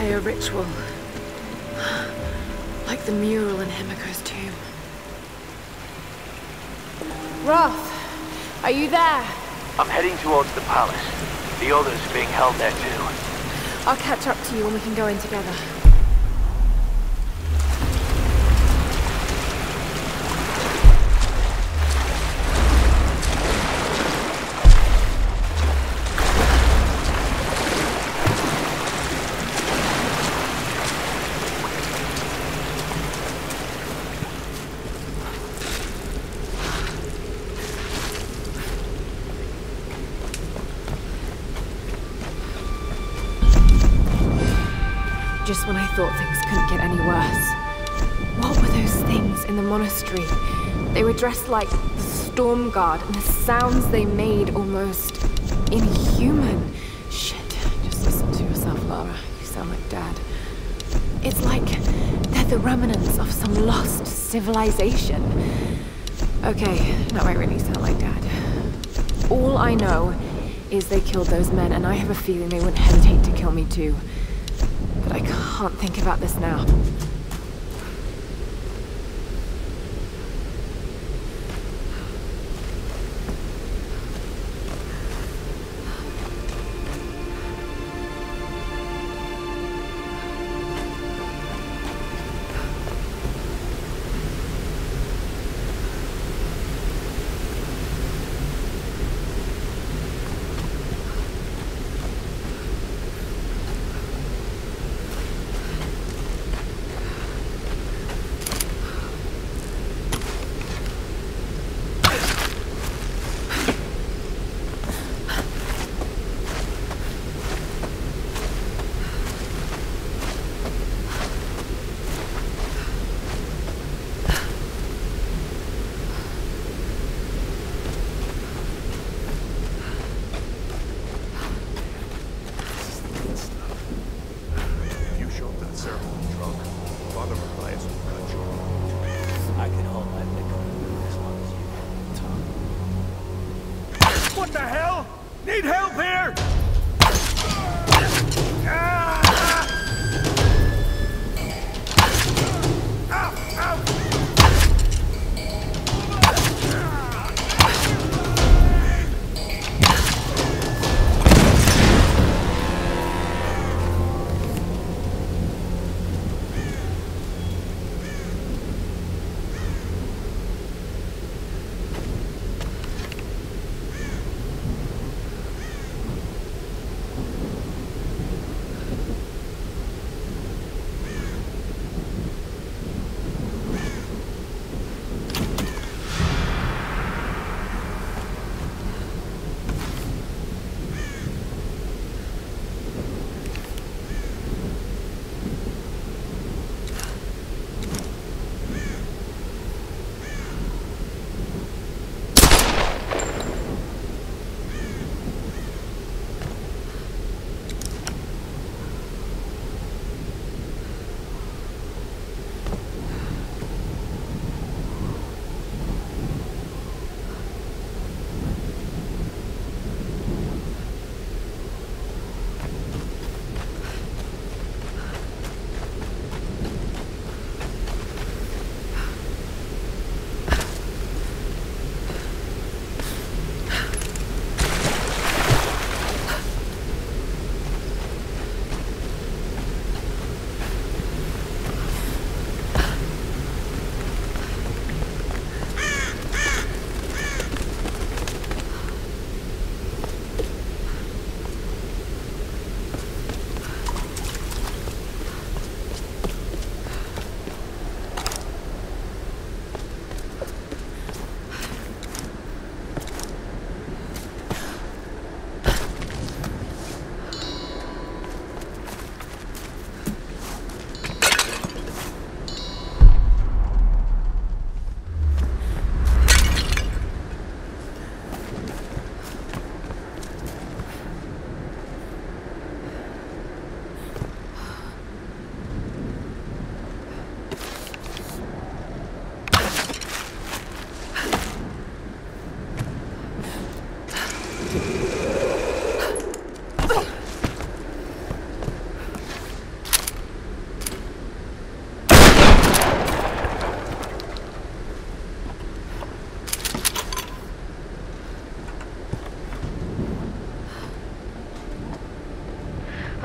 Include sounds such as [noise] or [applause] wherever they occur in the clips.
A ritual. [sighs] Like the mural in Himiko's tomb. Roth, are you there? I'm heading towards the palace. The others are being held there too. I'll catch up to you when we can go in together. Dressed like the Storm Guard, and the sounds they made almost inhuman. Shit, just listen to yourself, Lara. You sound like Dad. It's like they're the remnants of some lost civilization. Okay, now I really sound like Dad. All I know is they killed those men, and I have a feeling they wouldn't hesitate to kill me too. But I can't think about this now.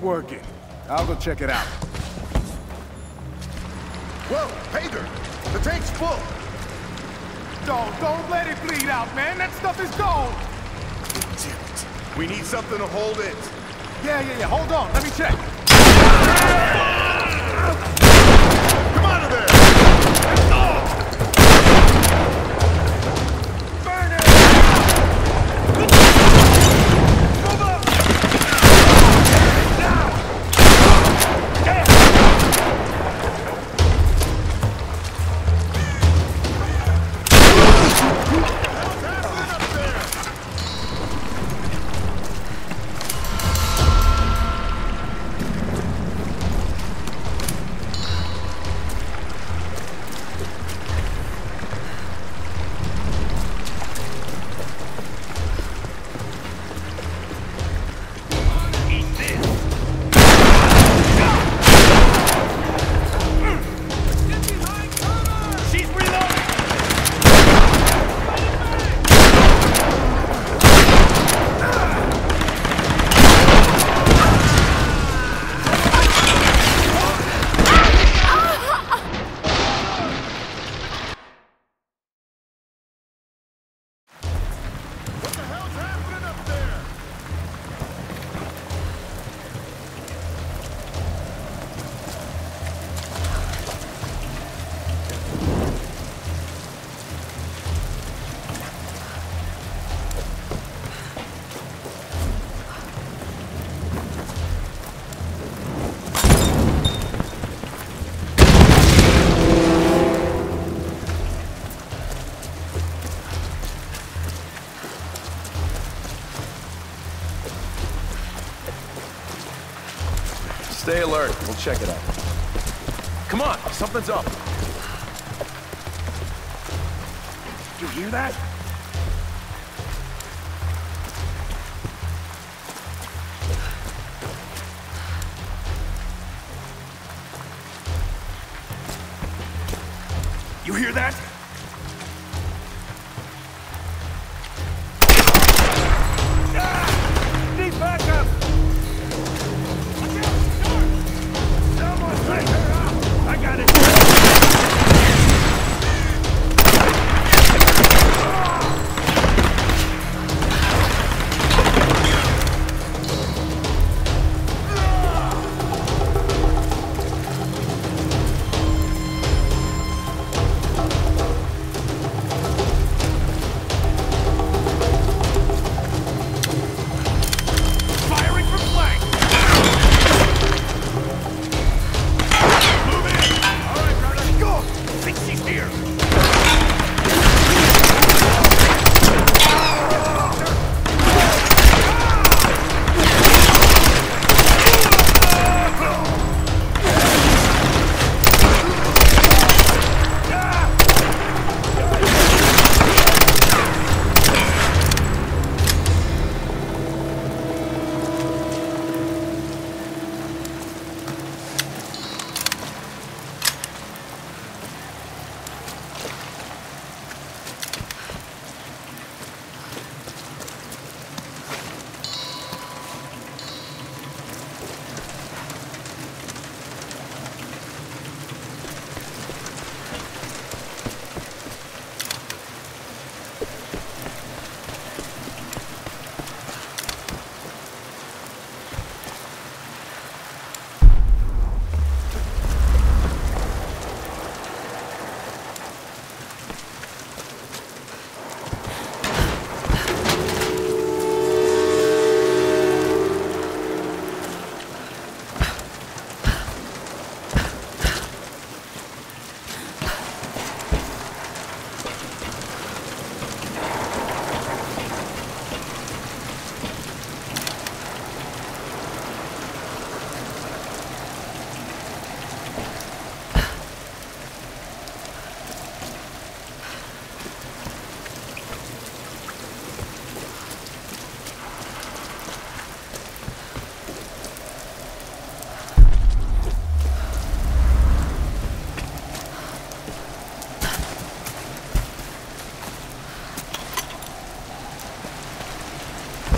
Working. I'll go check it out. Whoa, Hager! The tank's full! Don't, don't let it bleed out, man. That stuff is gold. Damn it. We need something to hold it. Yeah, yeah, yeah. Hold on. Let me check. Check it out. Come on, something's up. You hear that? You hear that?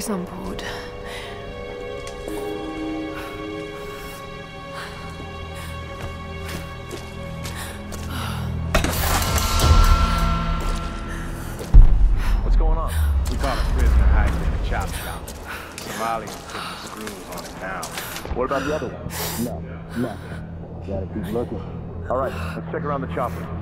some supplies on board. What's going on? We caught a prisoner hiding in a chop shop. Somalians putting screws on it now. What about the other one? No, no. Gotta keep looking. All right, let's check around the chopper.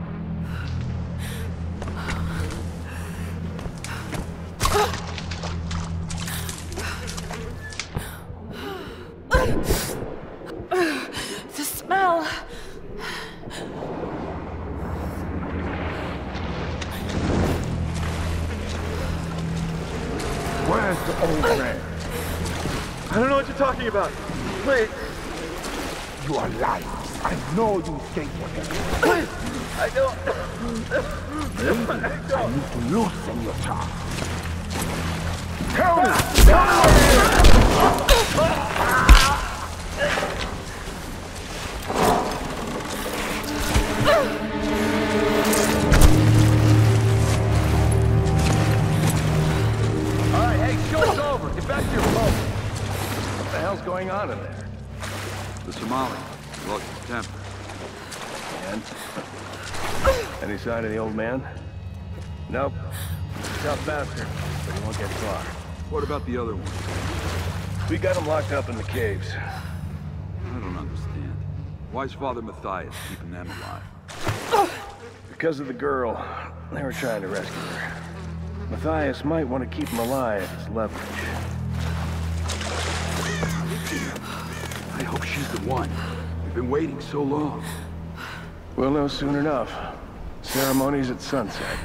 locked up in the caves. I don't understand. Why is Father Mathias keeping them alive? Because of the girl. They were trying to rescue her. Mathias might want to keep him alive as leverage. I hope she's the one. We've been waiting so long. We'll know soon enough. Ceremonies at sunset.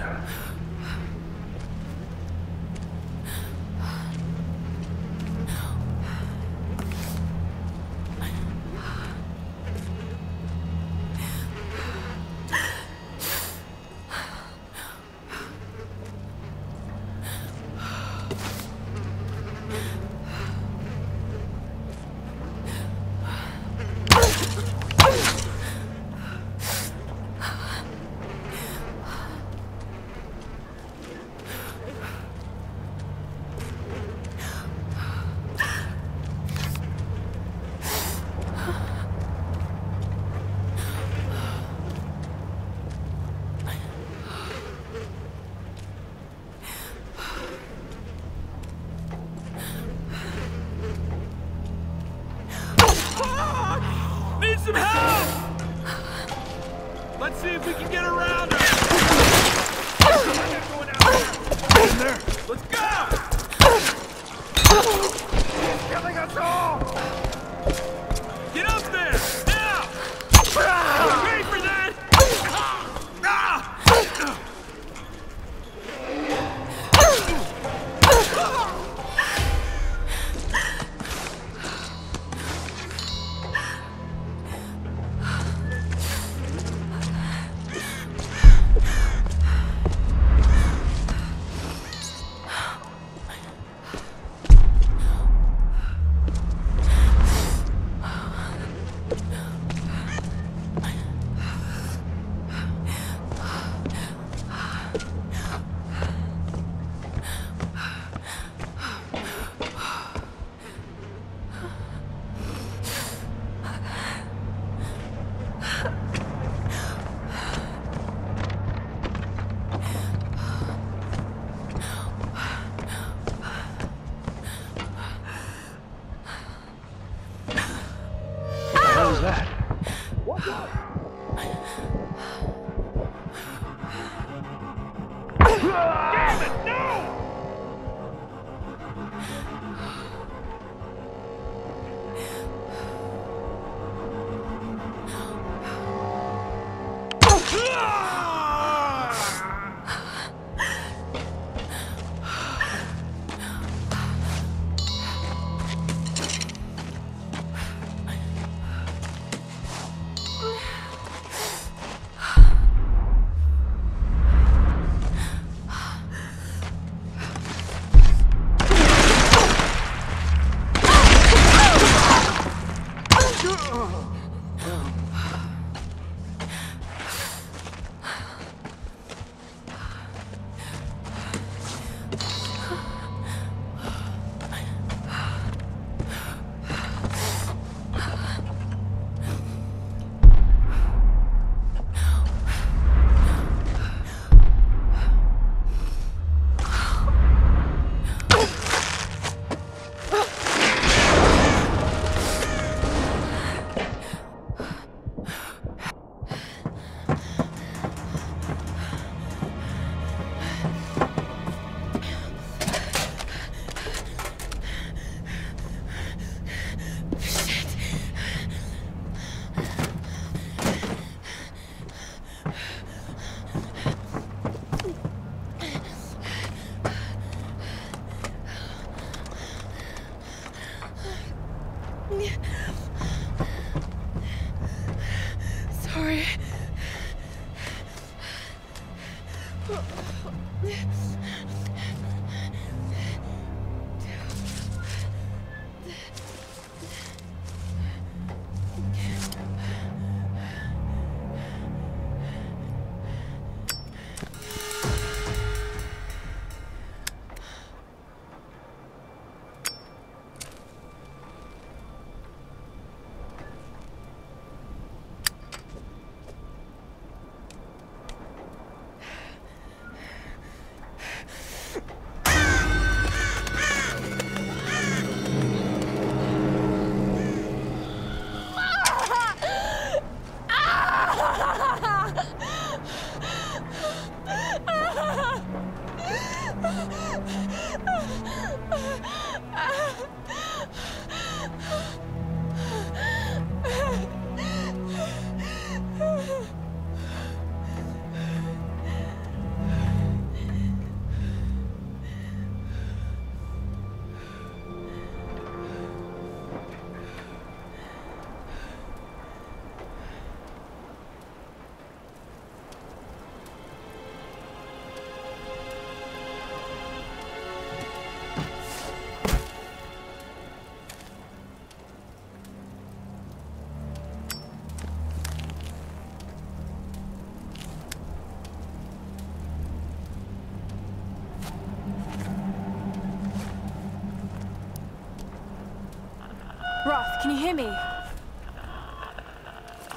Roth, can you hear me?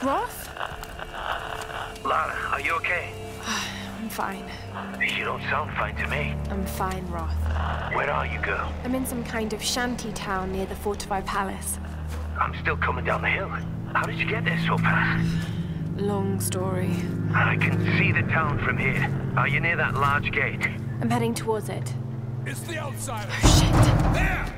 Roth? Lara, are you okay? [sighs] I'm fine. You don't sound fine to me. I'm fine, Roth. Where are you, girl? I'm in some kind of shanty town near the fortified palace. I'm still coming down the hill. How did you get there so fast? [sighs] Long story. I can see the town from here. Are you near that large gate? I'm heading towards it. It's the outsider. Oh, shit. There!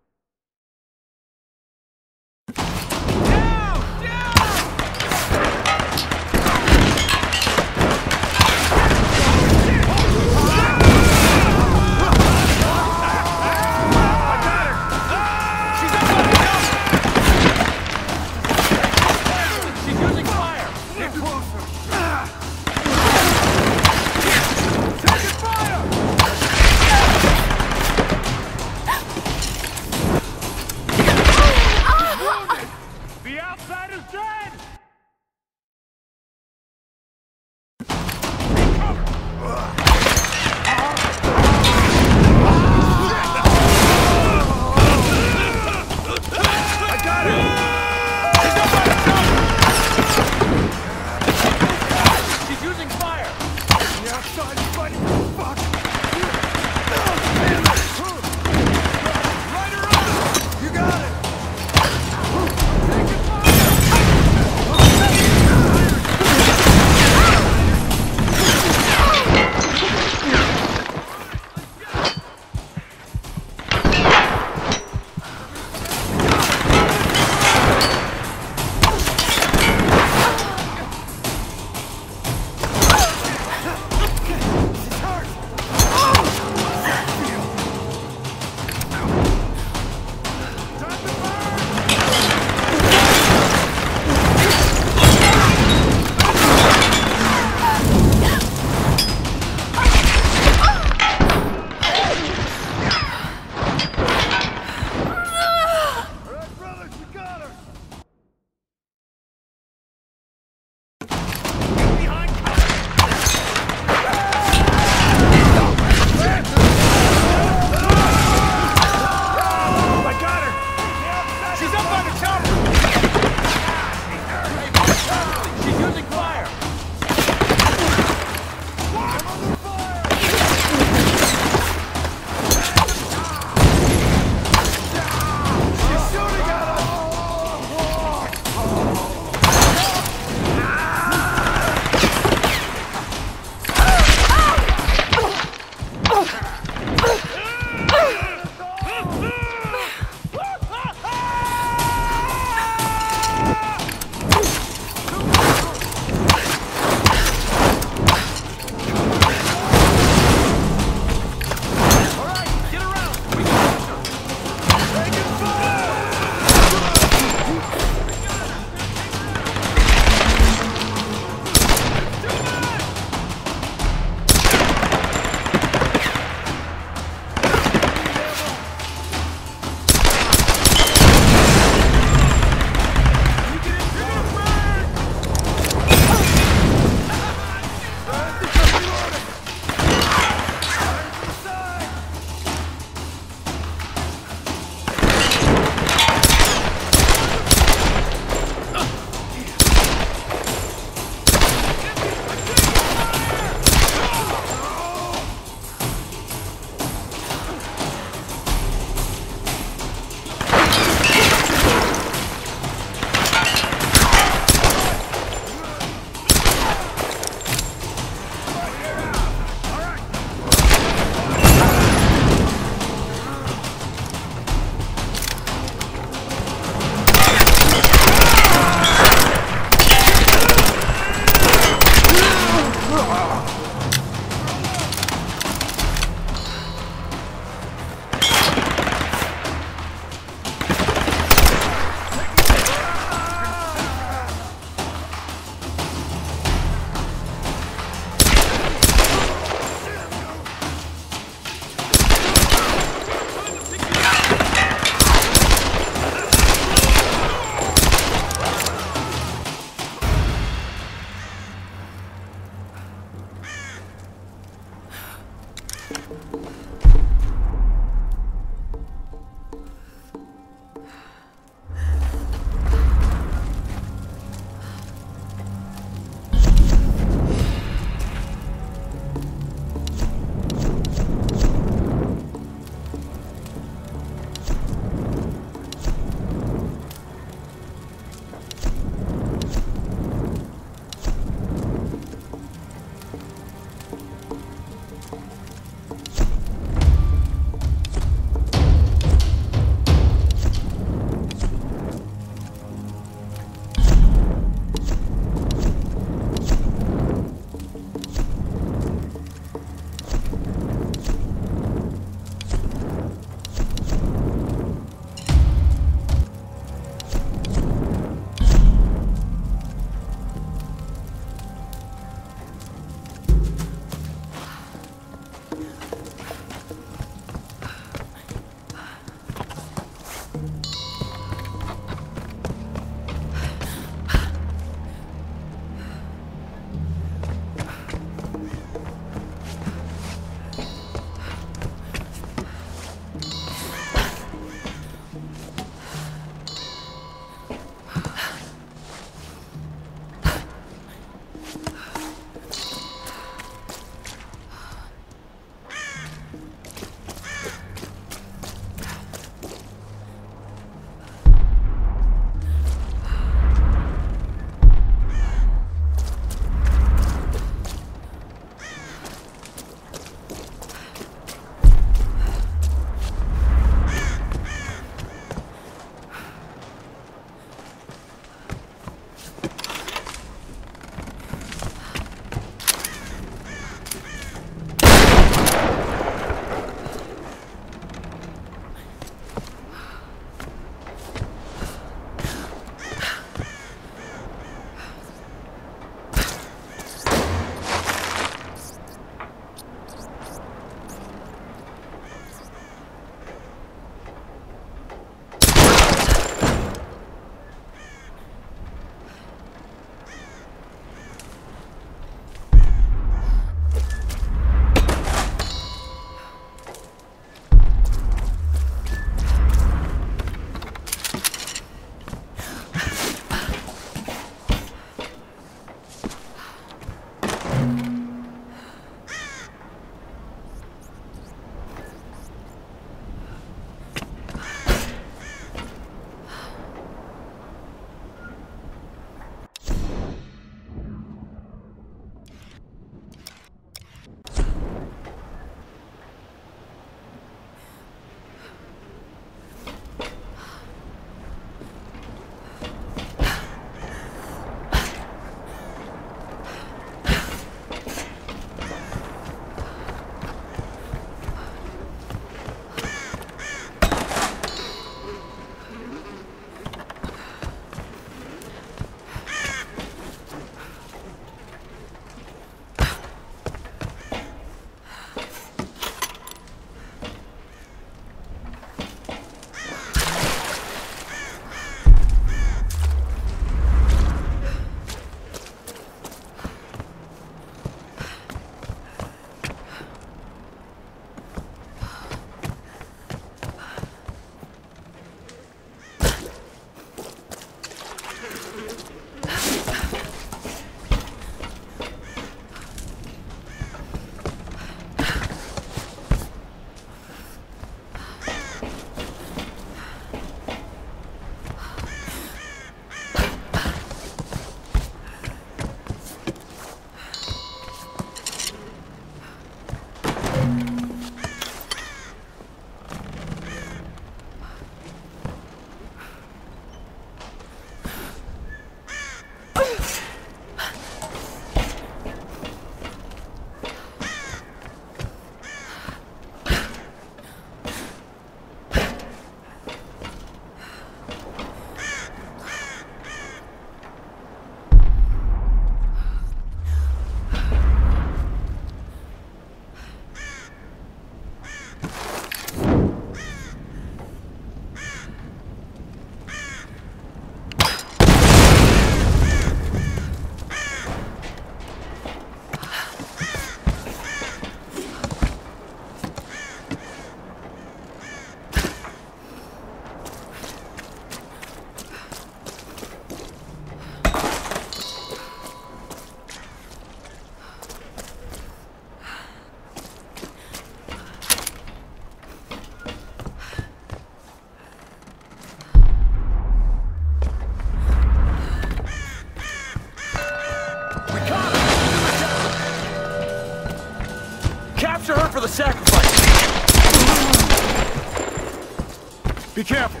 Be careful.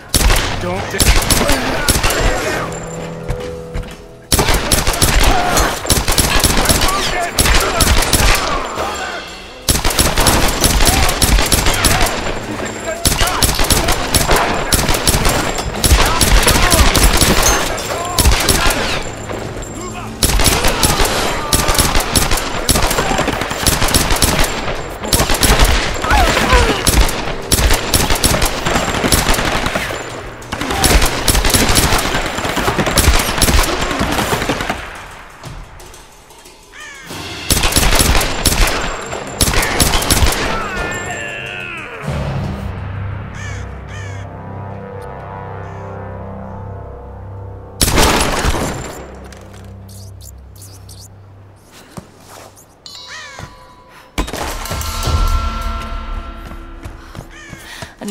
Don't.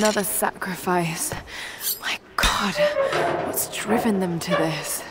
another sacrifice. My god, what's driven them to this?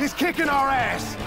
He's kicking our ass.